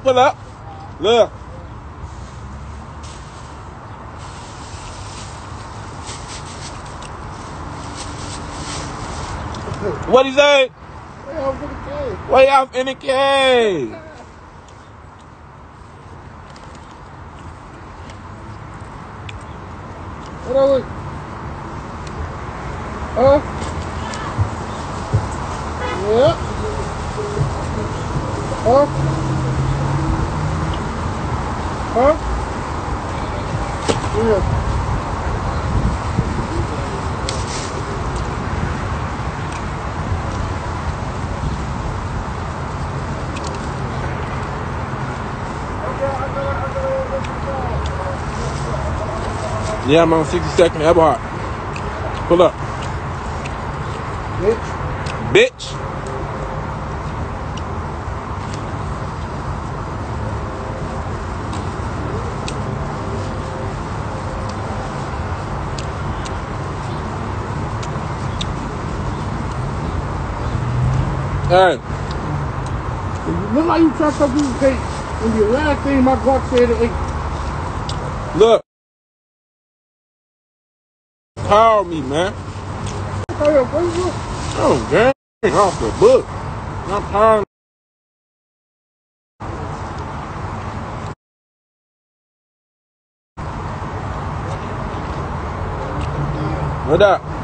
Pull up. Look. What he say? Way off for the cave. Way in. What are we? Huh? Yeah. Huh? Huh? Yeah. Yeah, I'm on 62nd Eberhart. Pull up. Bitch. Bitch. Hey, You look like you trying to come through the. When the last thing my Glock said, hey, look. Call me, man. call your Facebook. Oh, damn. Off the book. I'm tired. What up?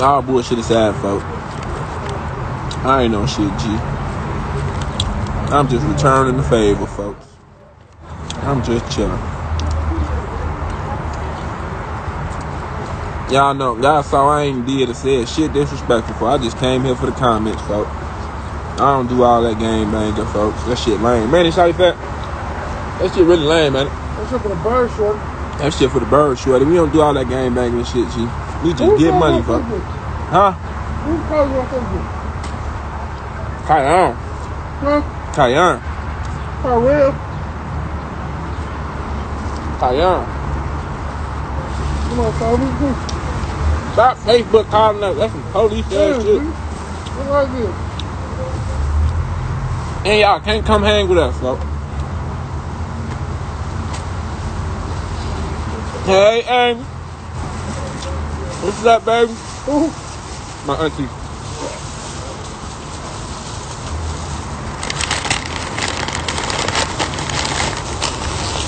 All bullshit aside, folks. I ain't no shit, G. I'm just returning the favor, folks. I'm just chilling. Y'all know, y'all saw I ain't did or said shit disrespectful. For I just came here for the comments, folks. I don't do all that game banging, folks. That shit lame. Man, it's how you fat? That shit really lame, man. That's up for the bird short. That shit for the bird shorty. We don't do all that game banging shit, G. We just Who get money, folks. Huh? Who calls you on Facebook? Kayan. Huh? Kayan. For real? Kayan. Come on, call me. too. Stop Facebook calling us. That's some police ass mm-hmm. shit. dude. What like this? And y'all can't come hang with us, folks. Hey, Amy. What's up, baby? Who? My auntie.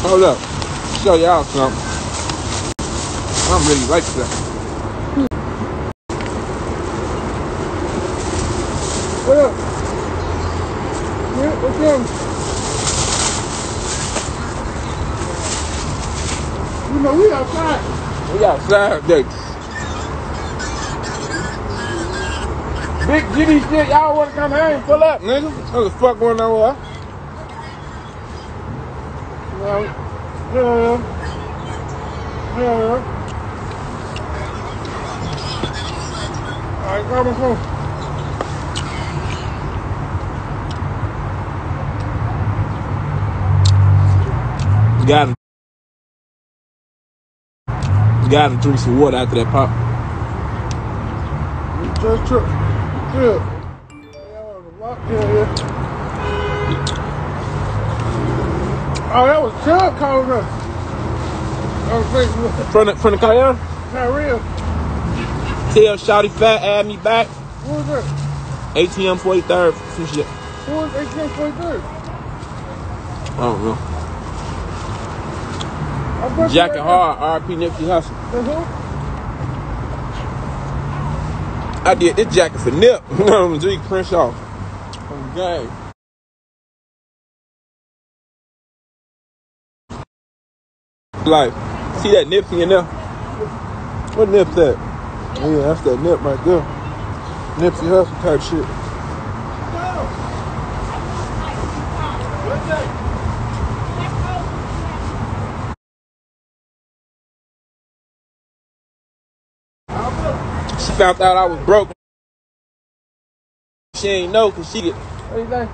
Hold up. Show y'all something. I'm really like that. What up? Yeah, what's up? You know, we outside. We outside there. Big giddy shit, y'all wanna come hang? And pull up, nigga. What the fuck going on with Well, yeah, yeah, yeah. All right, grab my phone. Gotta, gotta drink some water after that pop. Just trip. Yeah. Oh, that was Chuck calling us. On Facebook. From the, from the Cayenne? Not real. Tell Shotty Fat, add me back. Who was that? ATM 43rd, some shit. Who was 1823? I don't know. Jack and Hard, RP Nipsey Hussle. there. That's who? I did this jacket for Nip. I'm gonna Crenshaw. Okay. Like, see that Nipsey in there? What Nip's at? Yeah, that's that Nip right there. Nipsey Hussle type shit. She found out I was broke. She ain't know cause she get What you think?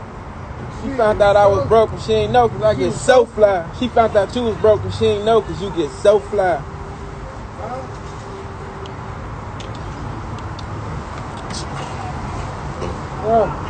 She found out I was broke and she ain't know cause I get so fly. She found out you was broke and she ain't know cause you get so fly. Oh.